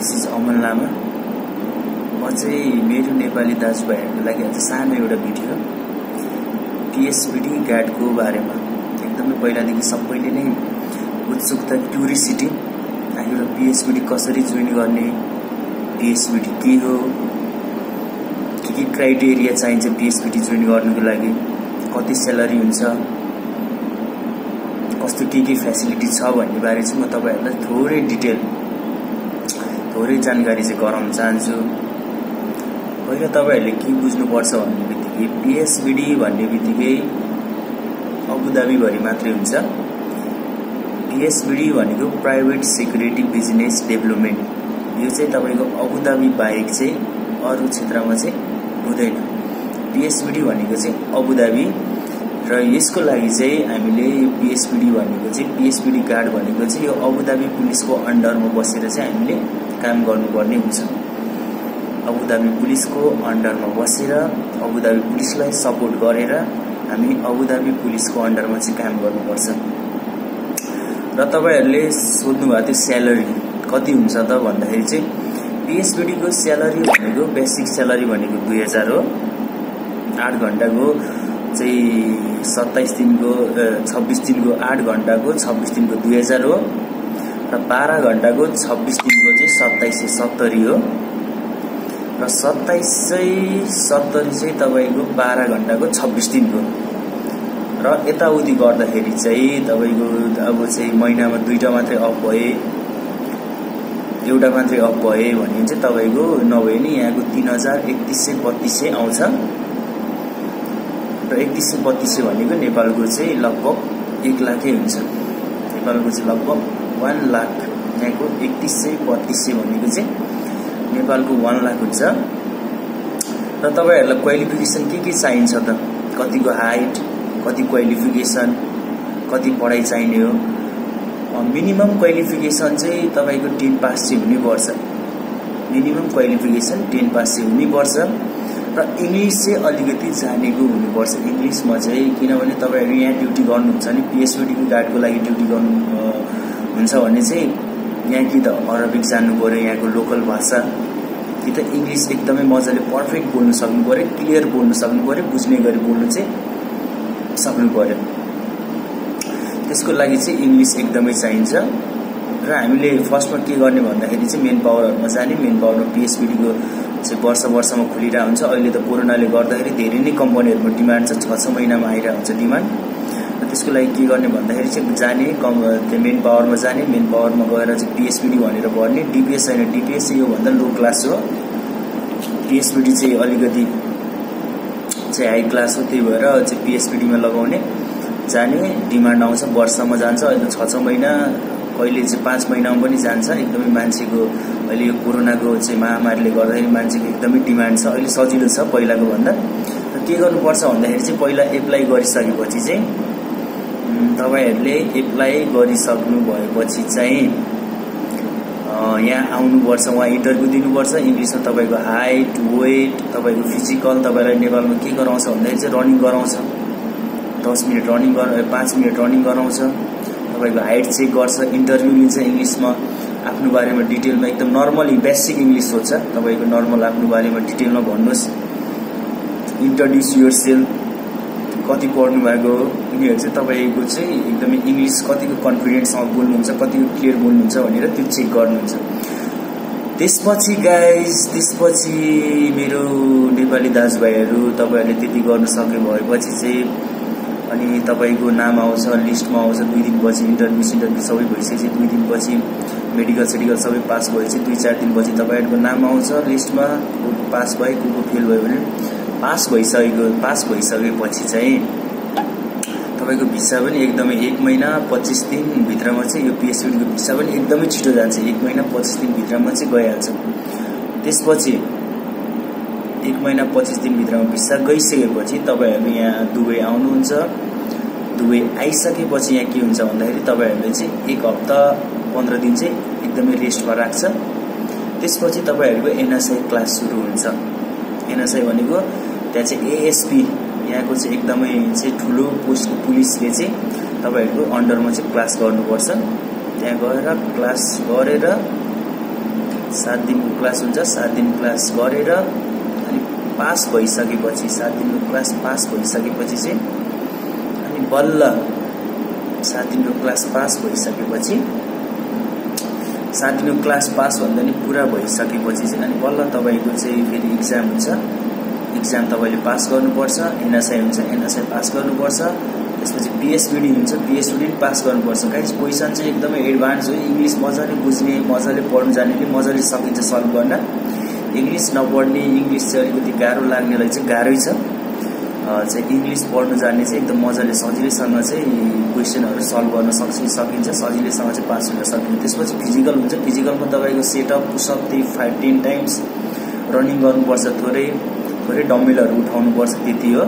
This is अमन लामा। म चाहिँ मेरो नेपाली दाजुभाइहरूको लागि आज सानो एउटा भिडियो। पिएसबिडी गार्डको बारेमा। एकदमै पहिलादेखि सबैले नै उत्सुकता क्युरिसिटी एउटा पिएसबिडी कसरी जोइन गर्ने पिएसबिडी के हो के के क्राइटेरिया चाहिन्छ पिएसबिडी जोइन गर्नुको लागि कति स्यालेरी हुन्छ कस्तो के के फेसिलिटी छ भन्ने बारे चाहिँ म तपाईँहरूलाई थोरै डिटेल थोरै जानकारी चाहिँ गराउन चाहन्छु। पहिला तपाईँहरूले के बुझ्नुपर्छ भन्ने बित्तिकै पिएसबिडी भन्ने बित्तिकै अबुधाबीभरि मात्रै हुन्छ। पिएसबिडी भनेको प्राइभेट सेक्युरिटी बिजनेस डेभलपमेन्ट यो चाहिँ तपाईँको अबुधाबी बाहेक चाहिँ अरू क्षेत्रमा चाहिँ हुँदैन। पिएसबिडी भनेको चाहिँ अबुधाबी र यसको लागि चाहिँ हामीले पिएसबिडी भनेको चाहिँ पिएसबिडी गार्ड भनेको चाहिँ यो अबुधाबी पुलिसको अन्डरमा बसेर चाहिँ हामीले काम गर्नुपर्ने हुन्छ अबुधाबी पुलिसको अन्डरमा बसेर अबुधाबी पुलिसलाई सपोर्ट गरेर हामी अबुधाबी पुलिसको अन्डरमा चाहिँ काम गर्नुपर्छ र तपाईँहरूले सोध्नुभएको थियो स्यालेरी कति हुन्छ त भन्दाखेरि चाहिँ पिएसबिडीको स्यालेरी भनेको बेसिक स्यालेरी भनेको दुई हजार हो आठ घन्टाको चाहिँ सत्ताइस दिनको छब्बिस दिनको आठ घन्टाको छब्बिस दिनको दुई हजार हो र बाह्र घन्टाको छब्बिस दिनको चाहिँ सत्ताइस सय सत्तरी हो। र सत्ताइस सय सत्तरी चाहिँ तपाईँको बाह्र घन्टाको छब्बिस दिनको। र यताउति गर्दाखेरि चाहिँ तपाईँको अब चाहिँ महिनामा दुईवटा मात्रै अफ भए एउटा मात्रै अफ भए भने चाहिँ तपाईँको नभए नि यहाँको तिन हजार एकतिस सय बत्तिस सय आउँछ। र एकतिस सय बत्तिस सय भनेको नेपालको चाहिँ लगभग एक लाखै हुन्छ। नेपालको चाहिँ लगभग वान लाख यहाँको एकतिस सय बत्तिस सय भनेको चाहिँ नेपालको वान लाख हुन्छ। र तपाईँहरूलाई क्वालिफिकेसन के के चाहिन्छ त? कतिको हाइट कति क्वालिफिकेसन कति पढाइ चाहिने हो? मिनिमम क्वालिफिकेसन चाहिँ तपाईँको टेन पास चाहिँ हुनैपर्छ। मिनिमम क्वालिफिकेसन टेन पास चाहिँ हुनैपर्छ। र इङ्ग्लिस चाहिँ अलिकति जानेको हुनुपर्छ। इङ्ग्लिसमा चाहिँ किनभने तपाईँहरू यहाँ ड्युटी गर्नुहुन्छ भने पिएसबिडीको गार्डको लागि ड्युटी गर्नु हुन्छ भने चाहिँ यहाँ कि त अरबिक जान्नु पऱ्यो यहाँको लोकल भाषा। कि त इङ्ग्लिस एकदमै मजाले पर्फेक्ट बोल्नु सक्नु पऱ्यो क्लियर बोल्नु सक्नु पऱ्यो बुझ्ने गरी बोल्नु चाहिँ सक्नु पऱ्यो। त्यसको लागि चाहिँ इङ्ग्लिस एकदमै चाहिन्छ। र हामीले फर्स्टमा के गर्ने भन्दाखेरि चाहिँ मेन पावरहरूमा जाने मेन पावरमा पिएसबिडीको चाहिँ वर्ष वर्षमा खोलिरहेको हुन्छ। अहिले त कोरोनाले गर्दाखेरि धेरै नै कम्पनीहरूमा डिमान्ड छ छ महिनामा आइरहेको हुन्छ डिमान्ड त्यसको लागि के गर्ने भन्दाखेरि चाहिँ जाने कम त्यो मेन पावरमा जाने मेन पावरमा गएर चाहिँ पिएसबिडी भनेर भर्ने डिपिएस होइन डिपिएस चाहिँ योभन्दा लो क्लास हो। पिएसबिडी चाहिँ अलिकति चाहिँ हाई क्लास हो त्यही भएर चाहिँ पिएसबिडीमा लगाउने। जाने डिमान्ड आउँछ वर्षमा जान्छ अहिले छ छ महिना कहिले चाहिँ पाँच महिनामा पनि जान्छ। एकदमै मान्छेको अहिले यो कोरोनाको चाहिँ महामारीले गर्दाखेरि मान्छेको एकदमै डिमान्ड छ अहिले सजिलो छ पहिलाको भन्दा। के गर्नुपर्छ भन्दाखेरि चाहिँ पहिला एप्लाई गरिसकेपछि चाहिँ तपाईँहरूले एप्लाई गरिसक्नु भएपछि चाहिँ यहाँ आउनुपर्छ उहाँ इन्टरभ्यू दिनुपर्छ। इङ्ग्लिसमा तपाईँको हाइट वेट तपाईँको फिजिकल तपाईँलाई नेपालमा के गराउँछ भन्दाखेरि चाहिँ रनिङ गराउँछ। दस मिनट रनिङ गर पाँच मिनट रनिङ गराउँछ। तपाईँको हाइट चेक गर्छ। इन्टरभ्यू लिन्छ इङ्ग्लिसमा। आफ्नो बारेमा डिटेलमा एकदम नर्मली बेसिक इङ्ग्लिस सोध्छ। तपाईँको नर्मल आफ्नो बारेमा डिटेलमा भन्नुहोस्। इन्ट्रोड्युस युर सेल कति पढ्नु भएको उनीहरू चाहिँ तपाईँको चाहिँ एकदमै इङ्ग्लिस कतिको कन्फिडेन्ससँग बोल्नुहुन्छ कतिको क्लियर बोल्नुहुन्छ भनेर त्यो चेक गर्नुहुन्छ। त्यसपछि गाइज त्यसपछि मेरो नेपाली दाजुभाइहरू तपाईँहरूले त्यति गर्नु सक्यो भएपछि चाहिँ अनि तपाईँको नाम आउँछ लिस्टमा आउँछ दुई दिनपछि इन्टरभ्यू सिन्टरभ्यू सबै भइसकेपछि दुई दिनपछि मेडिकल सेडिकल सबै पास भएपछि दुई चार दिनपछि तपाईँहरूको नाम आउँछ लिस्टमा को पास भयो को को फेल भयो भने। पास भइसकेको पास भइसकेपछि चाहिँ तपाईँको भिसा पनि एकदमै एक महिना पच्चिस दिनभित्रमा चाहिँ यो पिएसबिडीको भिसा पनि एकदमै छिटो जान्छ। एक महिना पच्चिस दिनभित्रमा चाहिँ गइहाल्छ। त्यसपछि एक महिना पच्चिस दिनभित्रमा भिसा गइसकेपछि तपाईँहरू यहाँ दुबई आउनुहुन्छ। दुबई आइसकेपछि यहाँ के हुन्छ भन्दाखेरि तपाईँहरूले चाहिँ एक हप्ता पन्ध्र दिन चाहिँ एकदमै रेस्टमा राख्छ त्यसपछि तपाईँहरूको एनएसआई क्लास सुरु हुन्छ। एनएसआई भनेको त्यहाँ चाहिँ एएसपी यहाँको चाहिँ एकदमै चाहिँ ठुलो पोस्टको पुलिसले चाहिँ तपाईँहरूको अन्डरमा चाहिँ क्लास गर्नुपर्छ। त्यहाँ गएर क्लास गरेर सात दिनको क्लास हुन्छ। सात दिन क्लास गरेर अनि पास भइसकेपछि सात दिनको क्लास पास भइसकेपछि चाहिँ अनि बल्ल सात दिनको क्लास पास भइसकेपछि सात दिनको क्लास पास भन्दा नि पुरा भइसकेपछि चाहिँ अनि बल्ल तपाईँको चाहिँ फेरि इक्जाम हुन्छ। इक्जाम तपाईँले पास गर्नुपर्छ एनएसआई हुन्छ एनएसआई पास गर्नुपर्छ। त्यसपछि पिएसबिडी हुन्छ पिएसबिडी पास गर्नुपर्छ। गाइज क्वेसन चाहिँ एकदमै एडभान्स हो। इङ्ग्लिस मजाले बुझ्ने मजाले पढ्नु जानेले मजाले सकिन्छ सल्भ गर्न। इङ्ग्लिस नपढ्ने इङ्ग्लिस चाहिँ अलिकति गाह्रो लाग्नेलाई चाहिँ गाह्रै छ। चाहिँ इङ्ग्लिस पढ्नु जान्ने चाहिँ एकदम मजाले सजिलैसँग चाहिँ क्वेसनहरू सल्भ गर्न सक्छ सकिन्छ सजिलैसँग चाहिँ पास हुन सकिन्छ। त्यसपछि फिजिकल हुन्छ। फिजिकलमा तपाईँको setup pushup five ten times running गर्नुपर्छ थोरै। थोरै डम्बेलहरू उठाउनुपर्छ त्यति हो